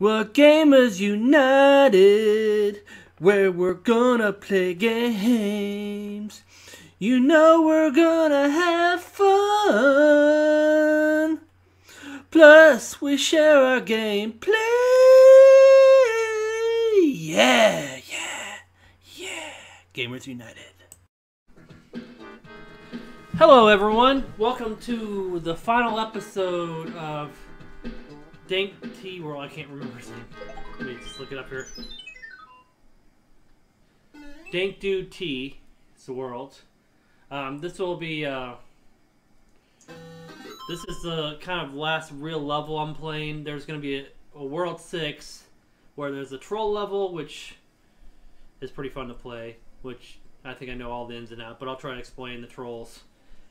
We're Gamers United, where we're gonna play games. You know we're gonna have fun. Plus, we share our gameplay. Yeah, yeah, yeah. Gamers United. Hello, everyone. Welcome to the final episode of Dank T World. I can't remember his name. Let me just look it up here. Dank Dude T. It's the world. Um, this will be. Uh, this is the kind of last real level I'm playing. There's going to be a, a World 6 where there's a troll level, which is pretty fun to play. Which I think I know all the ins and outs, but I'll try to explain the trolls.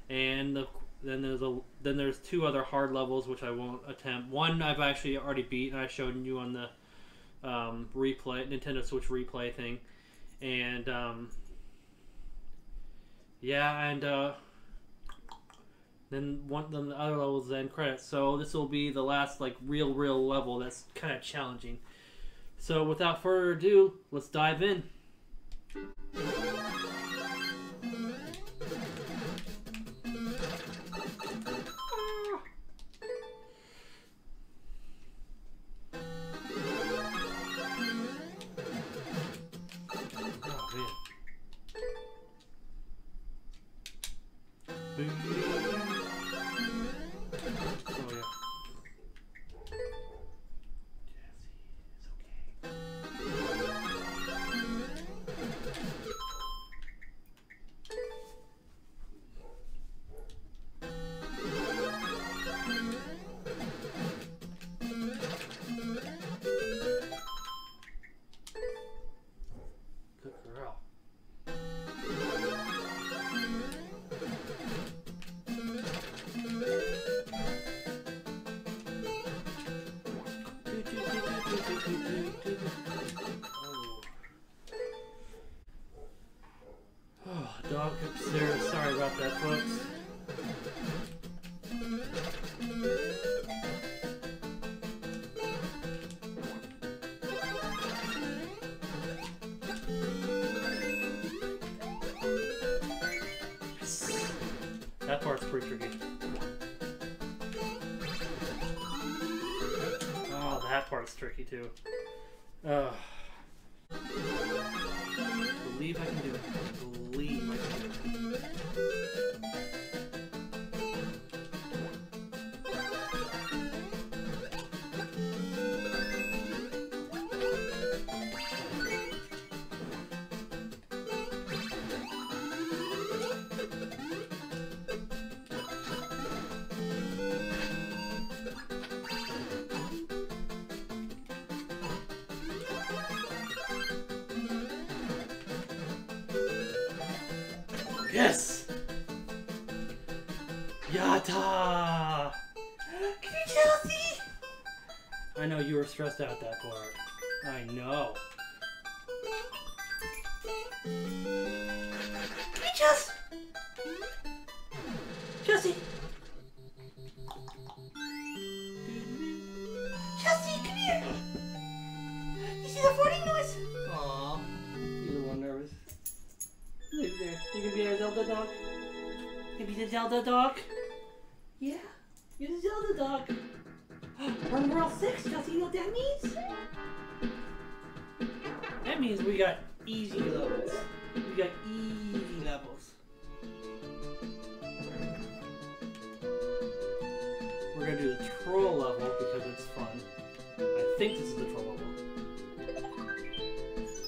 And the, then there's a then there's two other hard levels which I won't attempt. One I've actually already beat, and I showed you on the um, replay Nintendo Switch replay thing, and um, yeah, and uh, then one then the other levels end credits. So this will be the last like real real level that's kind of challenging. So without further ado, let's dive in. Tricky too. Yes! Yata! Chelsea! I know you were stressed out that part. I know.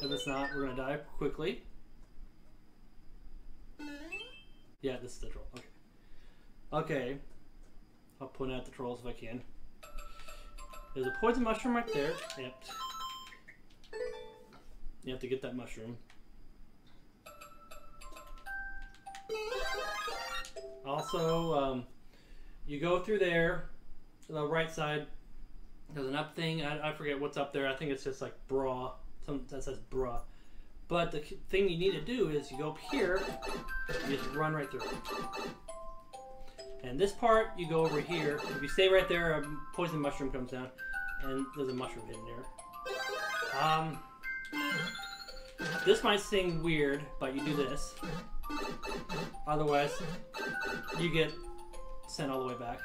If it's not, we're gonna die quickly. Yeah, this is the troll. Okay. Okay. I'll point out the trolls if I can. There's a poison mushroom right there. Yep. You have to get that mushroom. Also, um, you go through there, the right side. There's an up thing. I, I forget what's up there. I think it's just like bra. Some that says bra. But the thing you need to do is you go up here, you just run right through. And this part, you go over here. If you stay right there, a poison mushroom comes down. and there's a mushroom hidden there. Um, this might seem weird, but you do this. Otherwise, you get sent all the way back.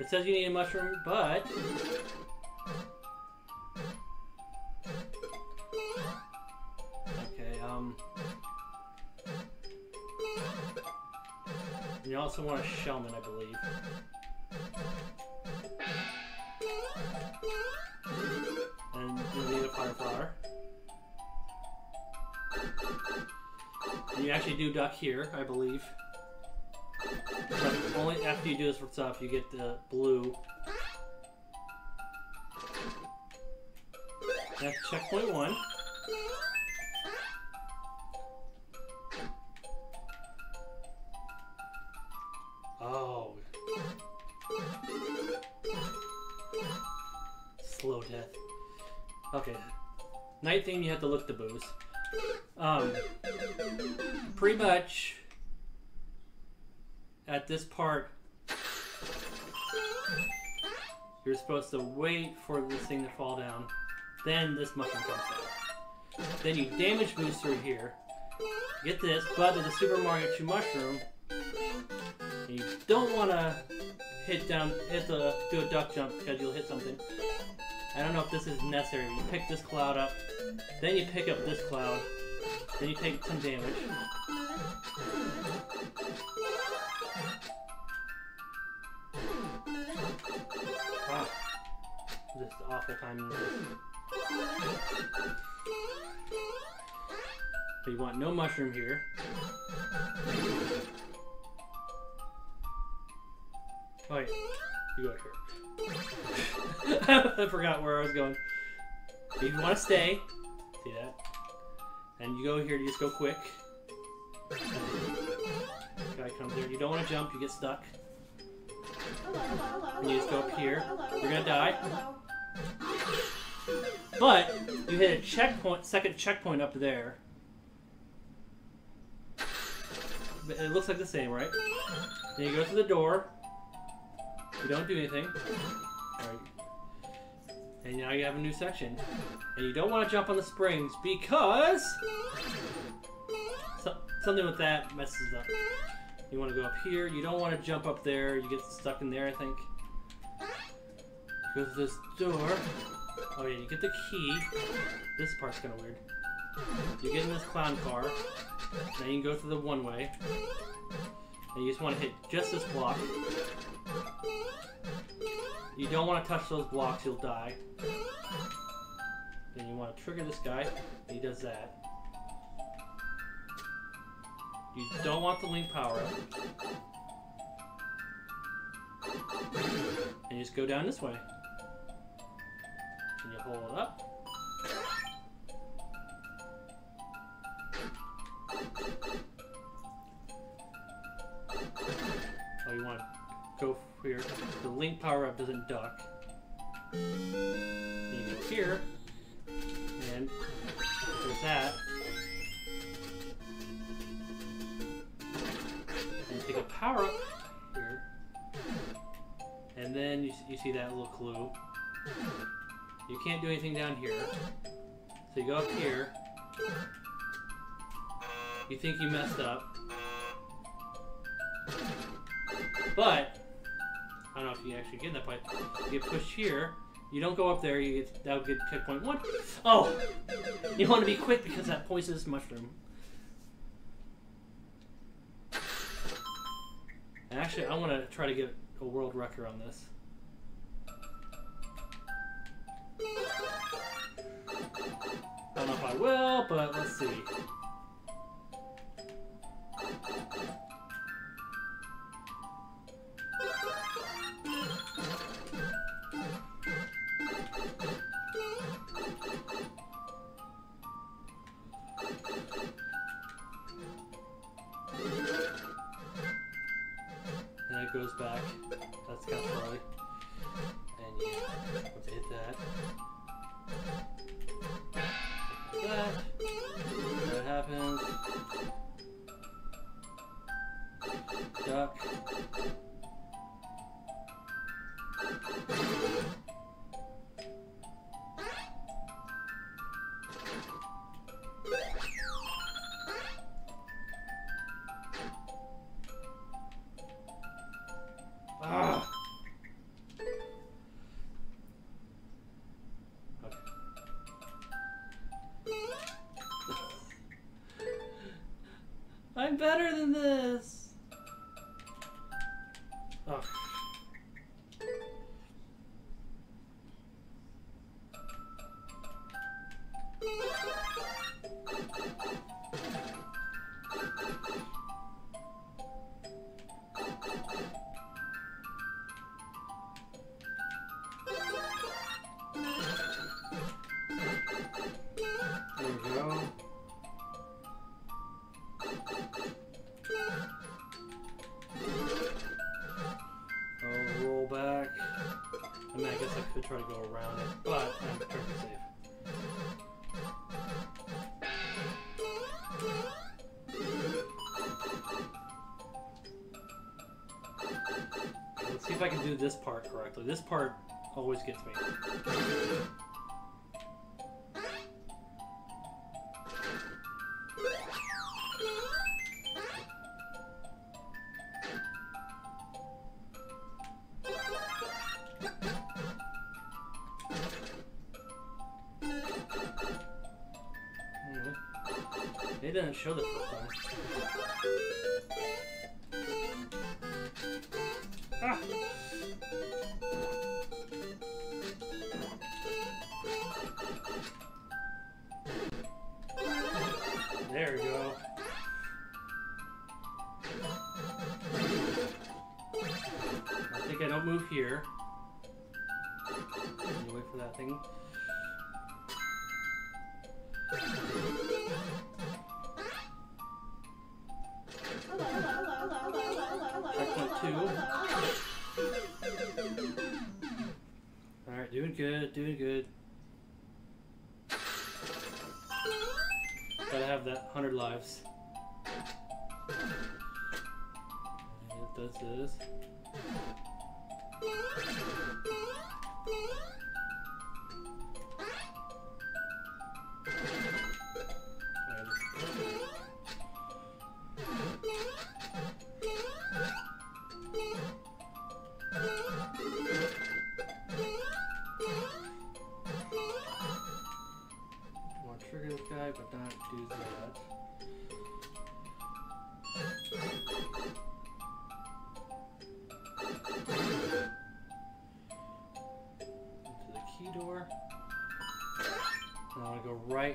It says you need a mushroom, but you also want a Shellmet, I believe. And you need a fire flower. You actually do duck here, I believe. But only after you do this for stuff, you get the blue. That's checkpoint one. Night theme, you have to look the Boos. Um, pretty much at this part, you're supposed to wait for this thing to fall down. Then this mushroom comes out. Then you damage boost through here. Get this, but there's a Super Mario 2 mushroom. You don't want to hit down, hit the, do a duck jump because you'll hit something. I don't know if this is necessary. You pick this cloud up, then you pick up this cloud, then you take some damage. Wow. Just awful timing. But you want no mushroom here. Oh wait, you go here. I forgot where I was going. If you want to stay, see that? And you go here, you just go quick. Guy comes here. You don't want to jump, you get stuck. And you just go up here. You're gonna die. But you hit a checkpoint, second checkpoint up there. It looks like the same, right? Then you go to the door. You don't do anything. Alright. And now you have a new section. And you don't want to jump on the springs because so, something with that messes up. You want to go up here. You don't want to jump up there. You get stuck in there, I think. Go to this door. Oh yeah, you get the key. This part's kind of weird. You get in this clown car. Now you can go through the one way. And you just want to hit just this block. You don't want to touch those blocks, you'll die. Then you want to trigger this guy. He does that. You don't want the Link power up. And you just go down this way. And you hold it up. Oh, you want to go here. The Link power up doesn't. Then you go here. And there's that. And take a power up here. And then you, you see that little clue. You can't do anything down here. So you go up here. You think you messed up. But, you actually get that point. You get pushed here. You don't go up there, you get, that would get checkpoint one. Oh! You want to be quick because that poisonous mushroom. And actually, I want to try to get a world record on this. I don't know if I will, but let's see. Better than this. This part correctly. This part always gets me. Mhm. They didn't show the first time. This. And-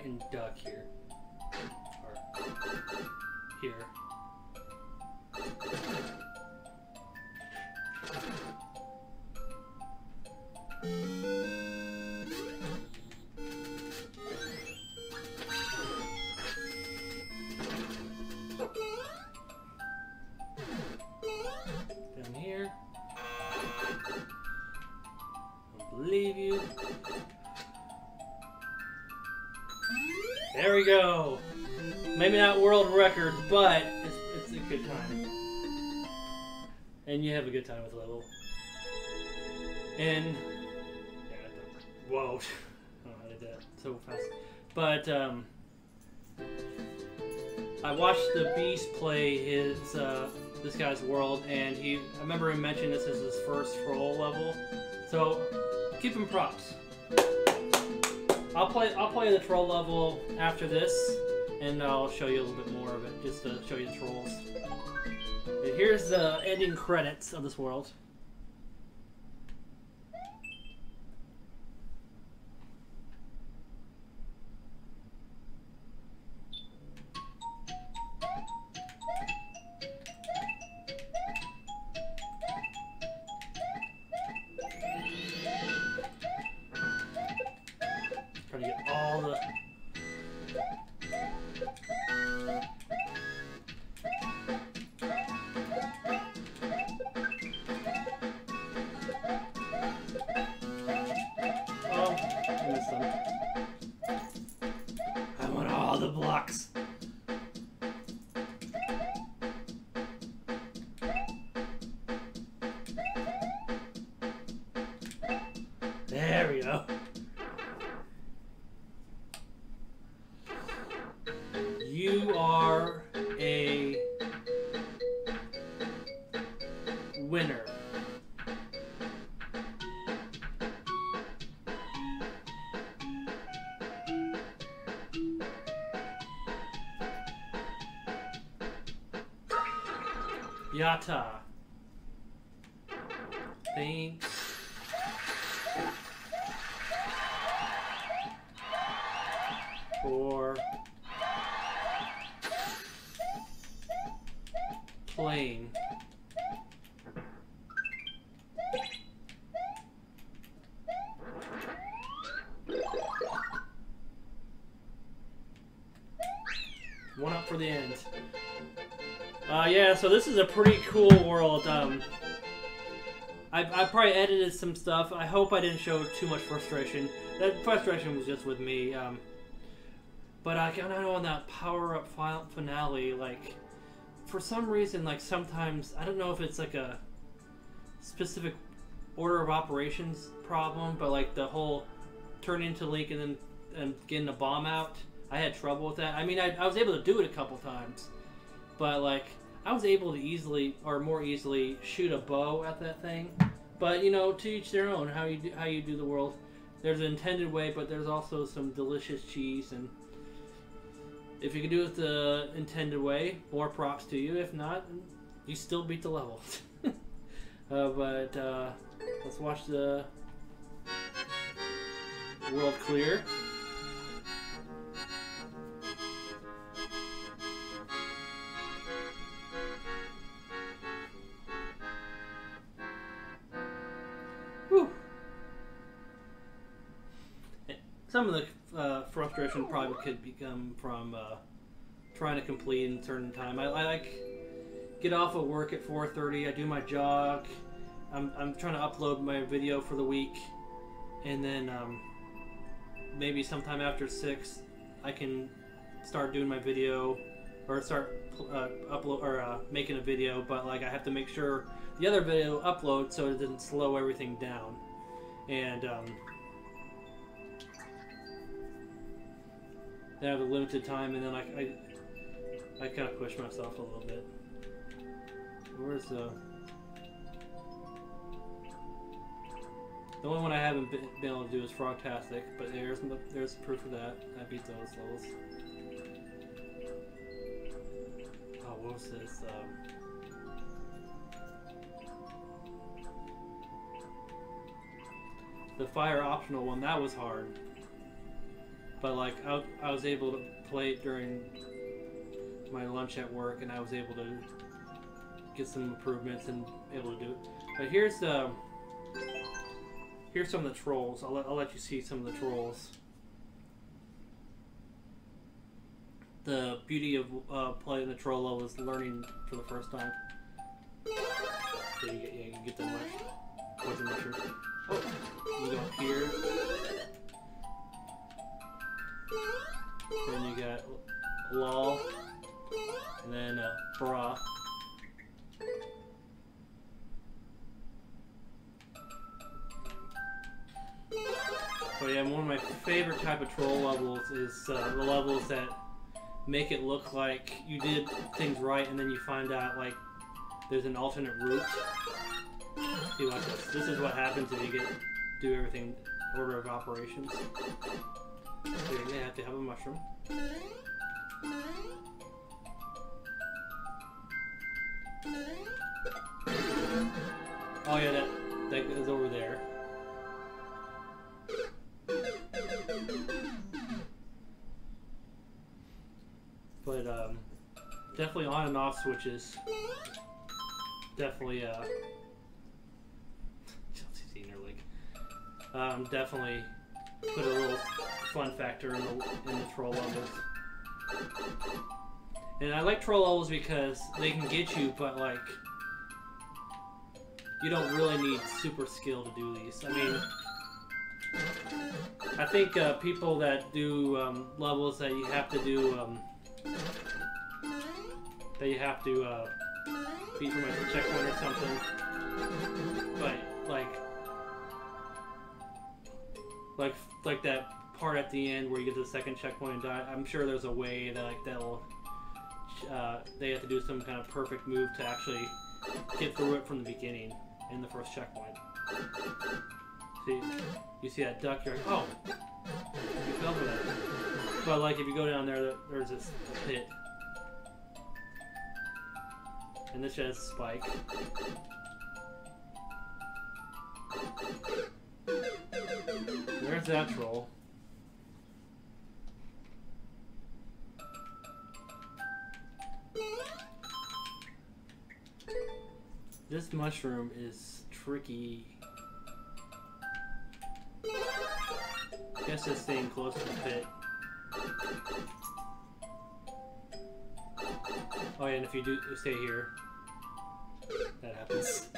and duck here. Or here. But it's, it's a good time. And you have a good time with level. And yeah, whoa, I don't know how I did that so fast. But um, I watched the Beast play his uh, this guy's world, and he I remember him mentioning this as his first troll level. So give him props. I'll play I'll play the troll level after this, and I'll show you a little bit more of it, just to show you the trolls. Here's the ending credits of this world. Yata. Thanks. For playing. One up for the end. Uh, yeah, so this is a pretty cool world. Um, I, I probably edited some stuff. I hope I didn't show too much frustration. That frustration was just with me. Um, but I kind of know on that power up finale, like, for some reason, like sometimes I don't know if it's like a specific order of operations problem, but like the whole turn into Link and then and getting the bomb out, I had trouble with that. I mean, I, I was able to do it a couple times, but like I was able to easily or more easily shoot a bow at that thing. But you know, to each their own. How you do, how you do the world. There's an intended way, but there's also some delicious cheese and. If you can do it the intended way, more props to you. If not, you still beat the level. uh, but uh, let's watch the world clear. Some of the uh, frustration probably could become from uh, trying to complete in certain time. I, I like get off of work at 4:30. I do my jog. I'm, I'm trying to upload my video for the week, and then um, maybe sometime after six, I can start doing my video or start uh, upload or uh, making a video. But like I have to make sure the other video uploads so it doesn't slow everything down, and um, I have a limited time, and then I I, I kind of push myself a little bit. Where's the The only one I haven't been, been able to do is Frogtastic, but there's there's proof of that. I beat those levels. Oh, what was this? Um, the fire optional one that was hard, but like I, I was able to play it during my lunch at work, and I was able to get some improvements and able to do it. But here's the here's some of the trolls. I'll let, I'll let you see some of the trolls. The beauty of uh, playing the troll is learning for the first time. So you get, you get poison mushroom. Oh, you go here. Then you got lol, and then uh, bra. But yeah, one of my favorite type of troll levels is uh, the levels that make it look like you did things right, and then you find out like there's an alternate route. See, watch this. This is what happens if you get do everything order of operations. So you have to have a mushroom. Oh yeah, that that is over there. But um, definitely on and off switches. Definitely uh, Chelsea's eating her. Um, definitely put a little fun factor in the in the troll levels. And I like troll levels because they can get you, but like you don't really need super skill to do these. I mean, I think uh, people that do um, levels that you have to do um, that you have to uh, beat from a checkpoint or something, but like like like that part at the end where you get to the second checkpoint and die. I'm sure there's a way that like that'll uh, they have to do some kind of perfect move to actually get through it from the beginning in the first checkpoint. See, you see that duck, you're like, oh, you fell for that. But like if you go down there, there's this pit, and And this has spike. There's that troll. This mushroom is tricky. I guess it's staying close to the pit. Oh yeah, and if you do stay here, that happens.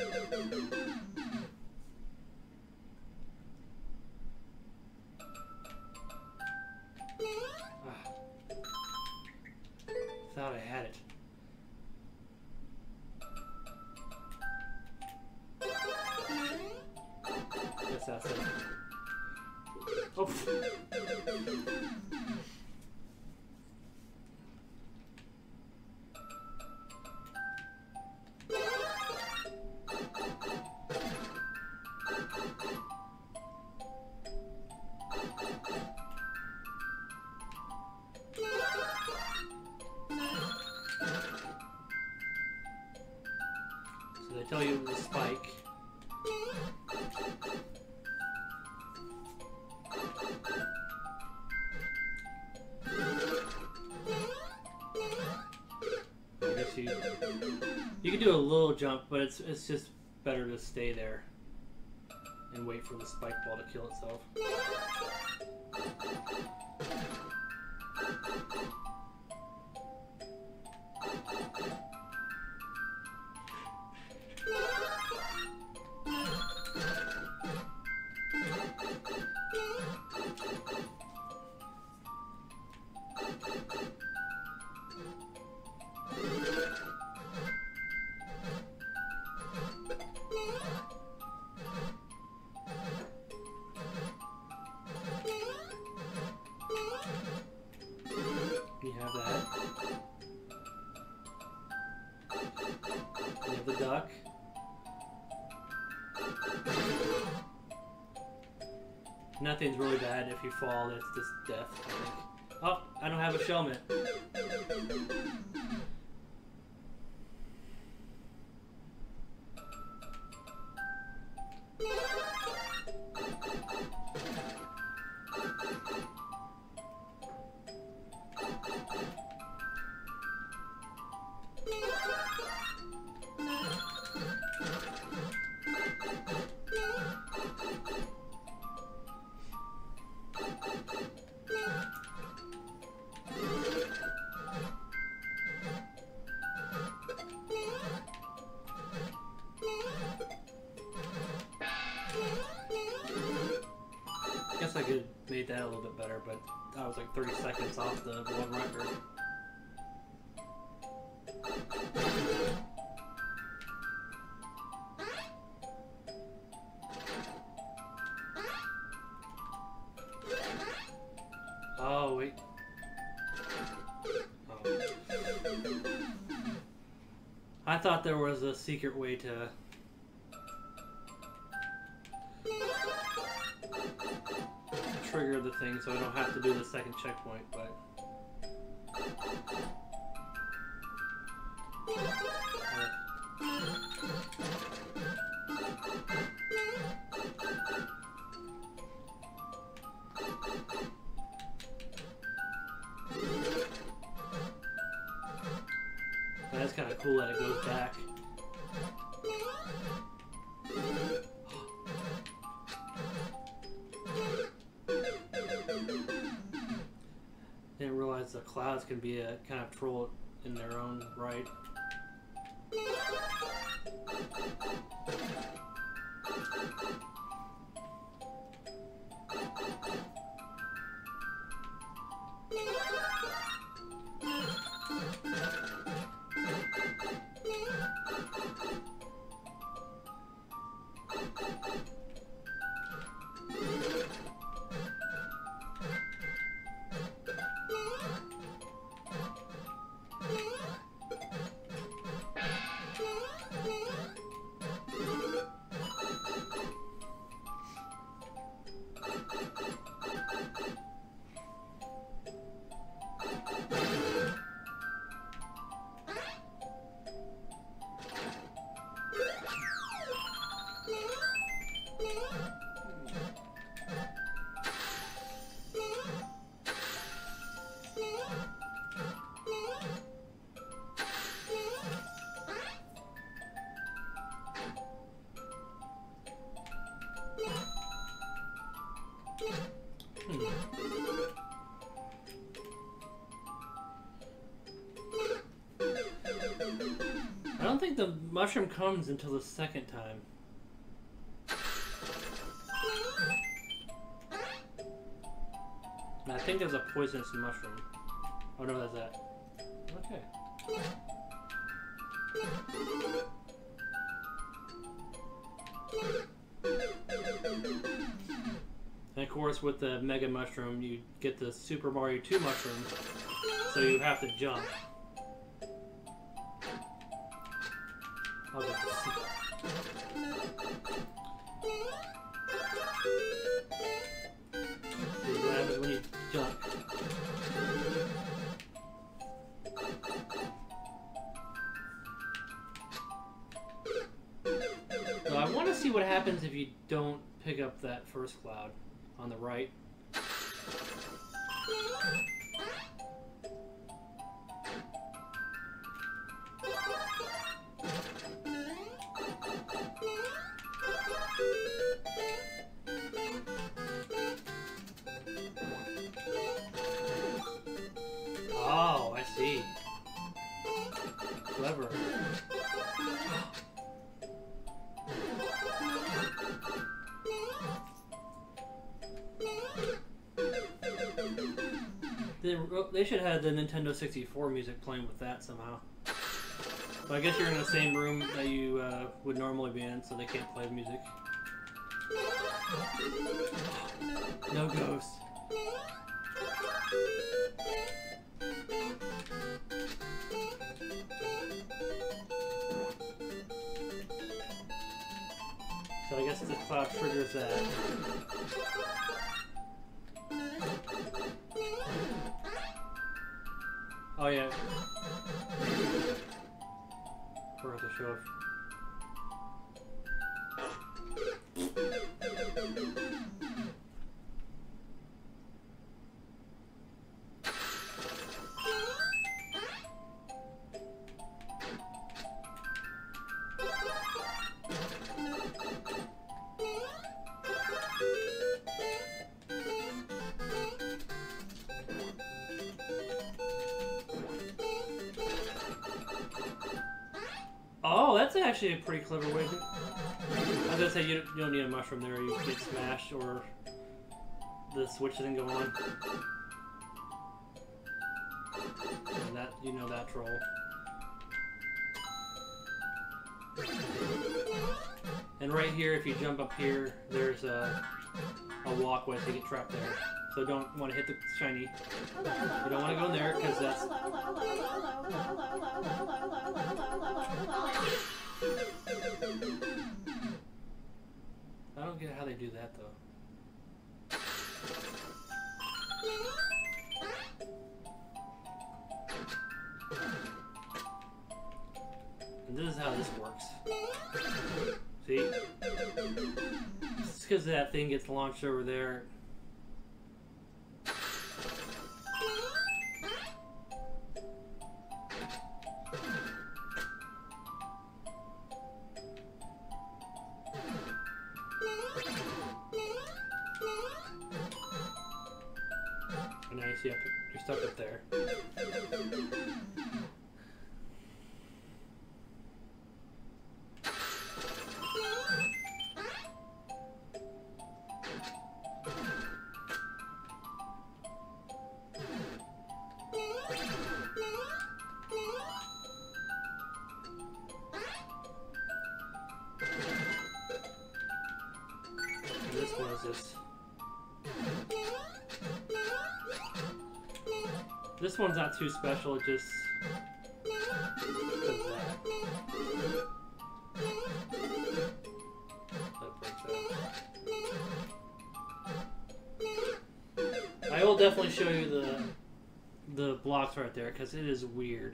So they tell you spike. I guess you you can do a little jump, but it's it's just better to stay there and wait for the spike ball to kill itself. Nothing's really bad if you fall, it's just death, I. Oh, I don't have a. Guess seconds off the one record. Oh wait. Oh. I thought there was a secret way to so I don't have to do the second checkpoint, but can be a kind of troll in their own right. Think the mushroom comes until the second time. I think there's a poisonous mushroom. Oh no, that's that. Okay. And of course, with the Mega Mushroom, you get the Super Mario 2 mushroom, so you have to jump. Pick up that first cloud on the right. They, they should have the Nintendo 64 music playing with that somehow. But I guess you're in the same room that you uh, would normally be in, so they can't play music. No ghost. So I guess the cloud triggers that. Oh yeah. Forgot to show. Clever way to. I was gonna say you, you don't need a mushroom there. You get smashed or the switch doesn't go on. And that you know that troll. And right here, if you jump up here, there's a a walkway to get trapped there. So don't want to hit the shiny. You don't want to go in there because that's I don't get how they do that though. And this is how this works. See? Just because that thing gets launched over there. Too special, just. I will definitely show you the the blocks right there because it is weird.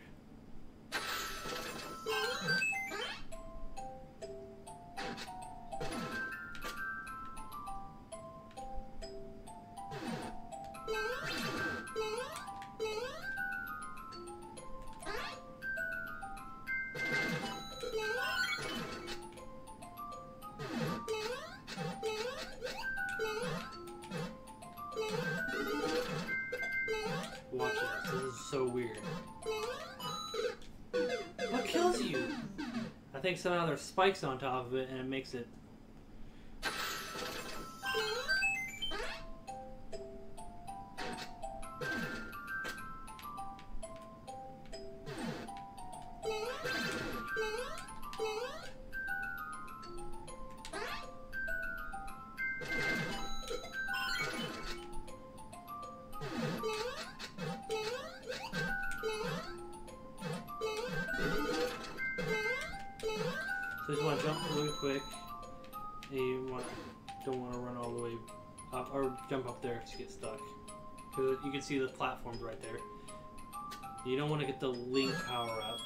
Spikes on top of it, and it makes it. You don't want to get the Link power up.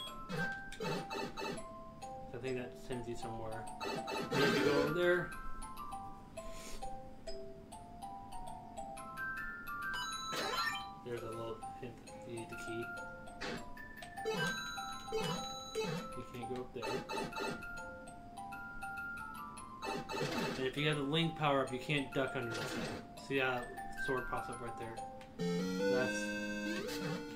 I think that sends you somewhere. You go over there. There's a little hint. You need the key. You can't go up there. And if you have the Link power up, you can't duck under this thing. See how that sword pops up right there? That's.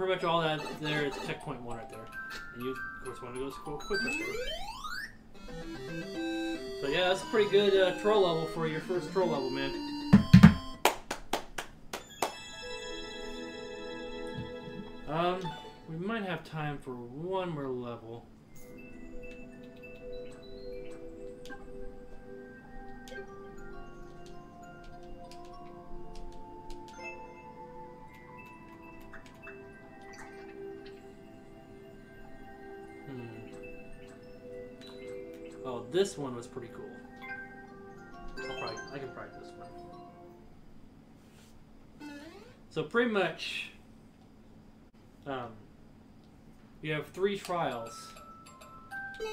Pretty much all that there is checkpoint one right there. And you, of course, want to go scroll quick. So yeah, that's a pretty good uh, troll level for your first troll level, man. Um, we might have time for one more level. This one was pretty cool. Probably, I can probably this one. So pretty much, um, you have three trials.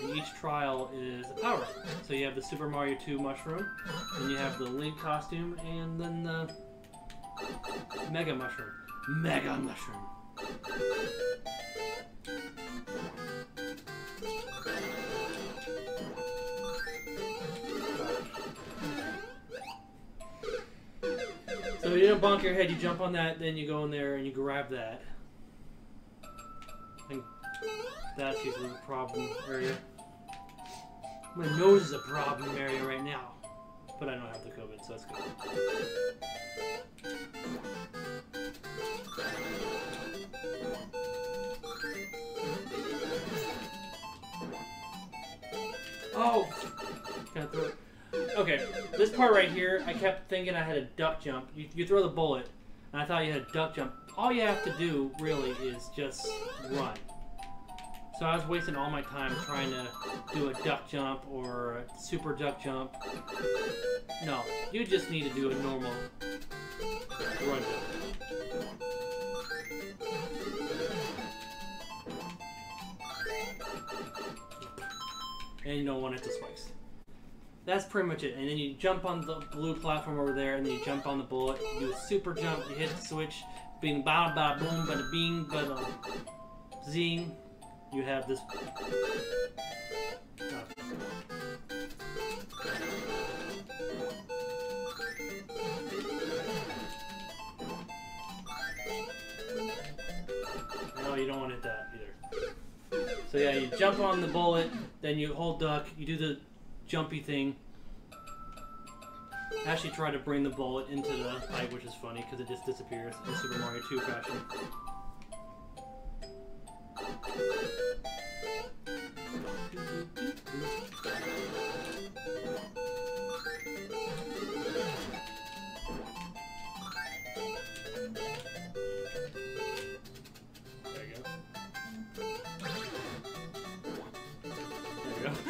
And each trial is a power. So you have the Super Mario 2 mushroom, then you have the Link costume, and then the Mega Mushroom. Mega Mushroom. Don't bonk your head, you jump on that, then you go in there and you grab that. And that's usually the problem area. My nose is a problem area right now. But I don't have the COVID, so that's good. Oh! Throw it. Okay, this part right here, I kept thinking I had a duck jump. You, you throw the bullet, and I thought you had a duck jump. All you have to do, really, is just run. So I was wasting all my time trying to do a duck jump or a super duck jump. No, you just need to do a normal run jump. And you don't want it to spikes. That's pretty much it. And then you jump on the blue platform over there, and then you jump on the bullet. You do a super jump. You hit the switch. Bing, ba, ba, boom, bada, bing, bada, zing. You have this. No, you don't want to hit that either. So yeah, you jump on the bullet, then you hold duck, you do the jumpy thing. Actually try to bring the bullet into the pipe, which is funny because it just disappears in Super Mario 2 fashion.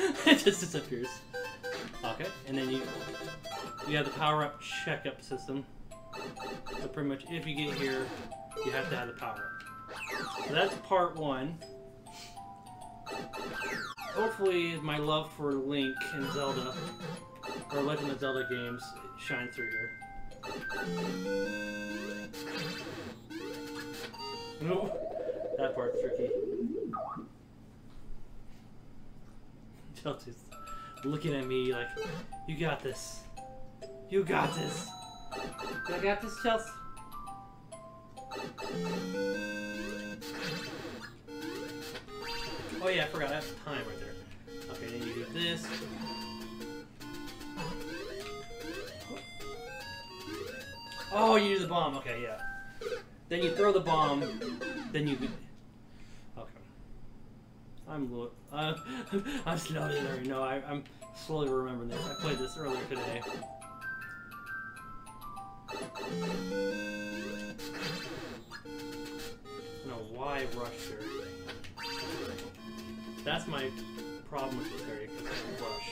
It just disappears. And then you you have the power up checkup system. So pretty much, if you get here, you have to have the power up. So that's part one. Hopefully, my love for Link and Zelda, or Legend of Zelda games, shine through here. Nope, that part's tricky. Chelsea's looking at me like, "You got this. You got this. I got this, Chelsea." Oh yeah, I forgot. I have time right there. Okay, then you do this. Oh, you do the bomb. Okay, yeah. Then you throw the bomb. Then you. I'm uh, I'm slowly learning. No, I, I'm slowly remembering this. I played this earlier today. No, why rush here? That's my problem with this area, rush.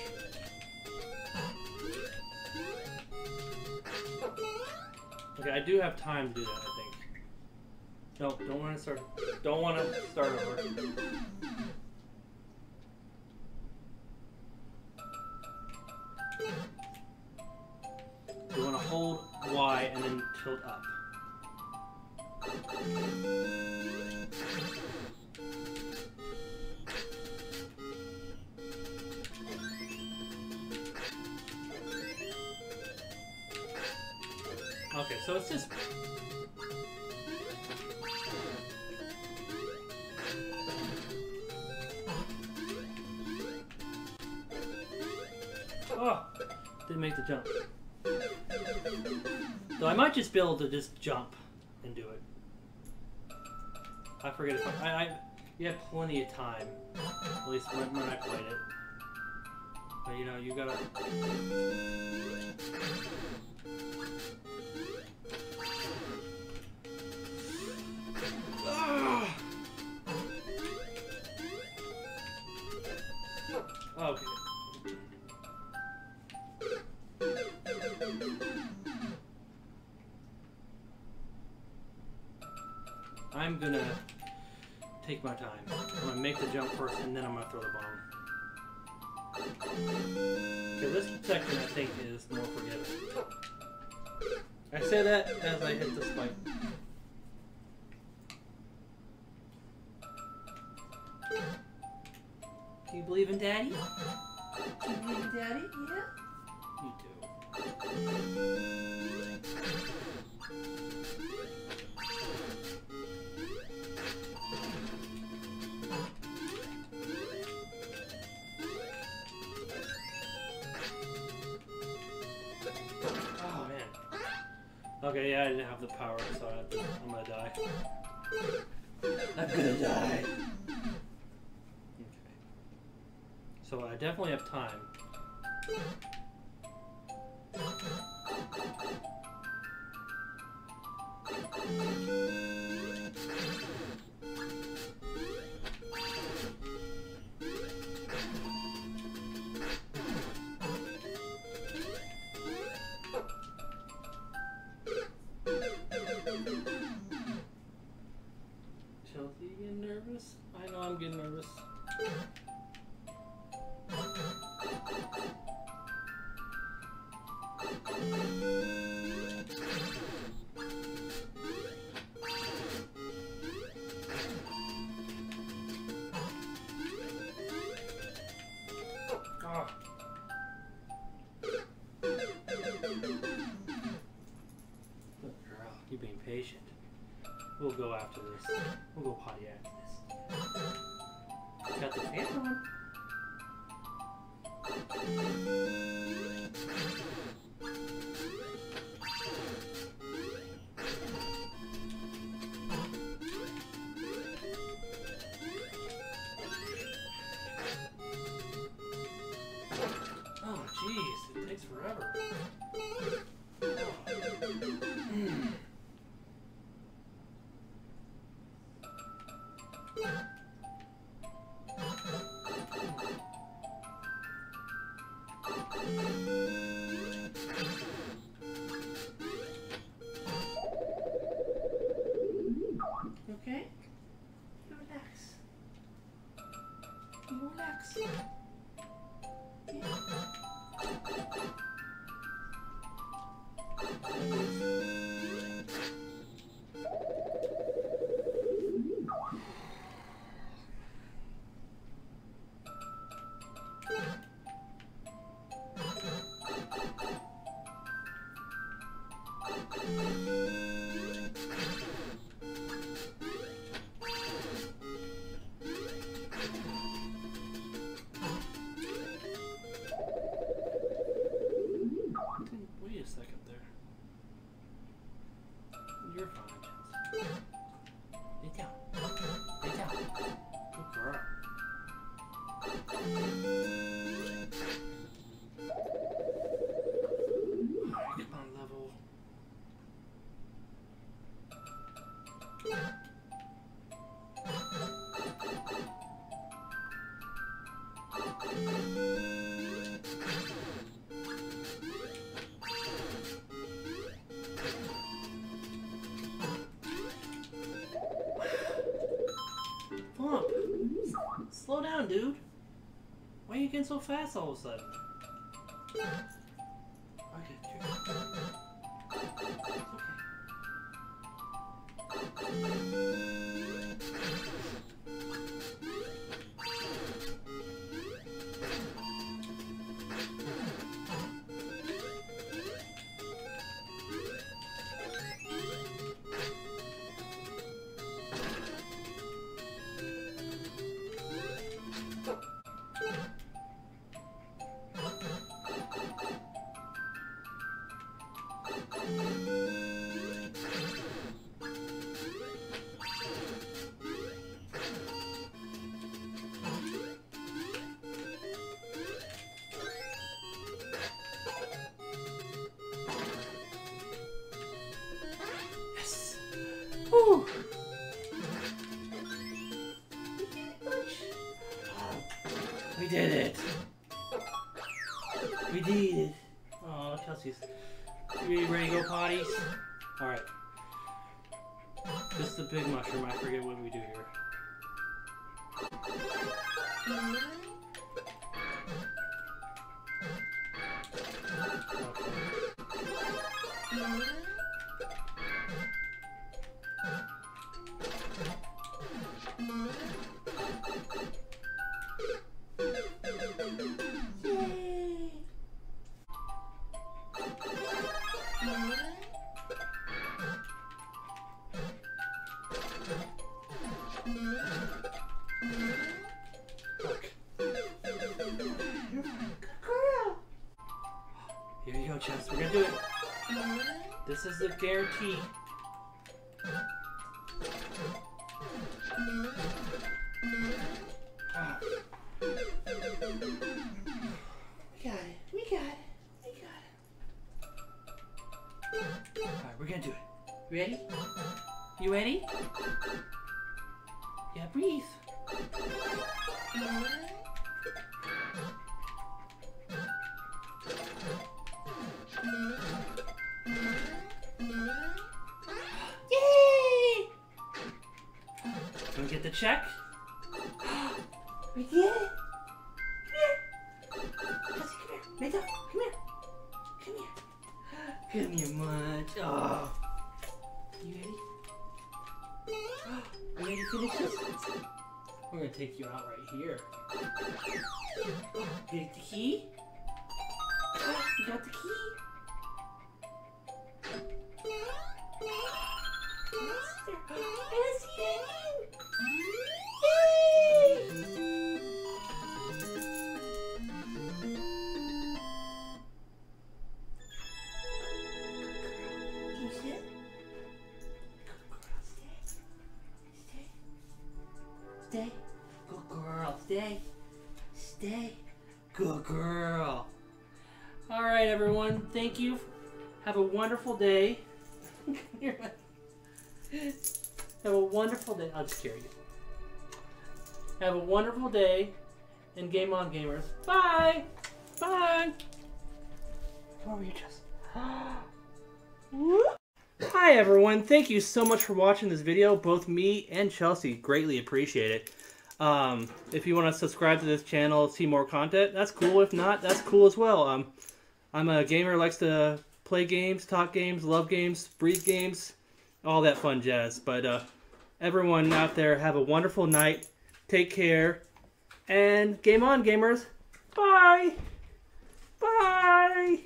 Okay, I do have time to do that, I think. No, don't want to start. Don't want to start over. Didn't make the jump. So I might just be able to just jump and do it. I forget if I, I, you have plenty of time. At least when, when I played it. But you know, you gotta. I'm gonna take my time. I'm gonna make the jump first, and then I'm gonna throw the bomb. Okay, this section I think is more forgiving. I say that as I hit the spike. Do you believe in Daddy? Do you believe in Daddy? Yeah. You do. Okay, yeah, I didn't have the power, so I I'm gonna die. I'm gonna die. Okay. So I definitely have time. Slow down, dude. Why are you getting so fast all of a sudden? Is Ready to finish this? We're gonna take you out right here. Get the key? Oh, you got the key? Have a wonderful day. Have a wonderful day. I'll just carry you. Have a wonderful day. And game on, gamers. Bye. Bye. Come over here, Jess. Whoop. Hi everyone, thank you so much for watching this video. Both me and Chelsea greatly appreciate it. Um, if you want to subscribe to this channel, see more content, that's cool. If not, that's cool as well. Um, I'm a gamer likes to play games, talk games, love games, breathe games, all that fun jazz. But uh, everyone out there, have a wonderful night. Take care. And game on, gamers. Bye. Bye.